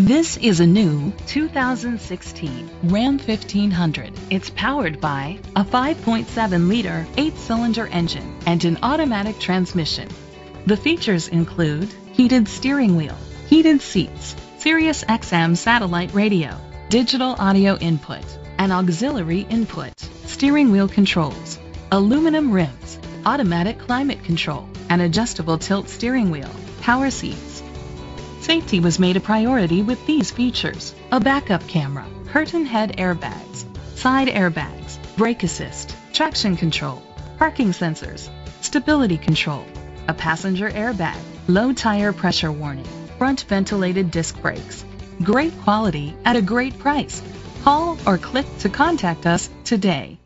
This is a new 2016 Ram 1500. It's powered by a 5.7 liter, 8 cylinder engine and an automatic transmission. The features include heated steering wheel, heated seats, Sirius XM satellite radio, digital audio input, an auxiliary input, steering wheel controls, aluminum rims, automatic climate control, an adjustable tilt steering wheel, power seats, Safety was made a priority with these features. A backup camera, curtain head airbags, side airbags, brake assist, traction control, parking sensors, stability control, a passenger airbag, low tire pressure warning, front ventilated disc brakes. Great quality at a great price. Call or click to contact us today.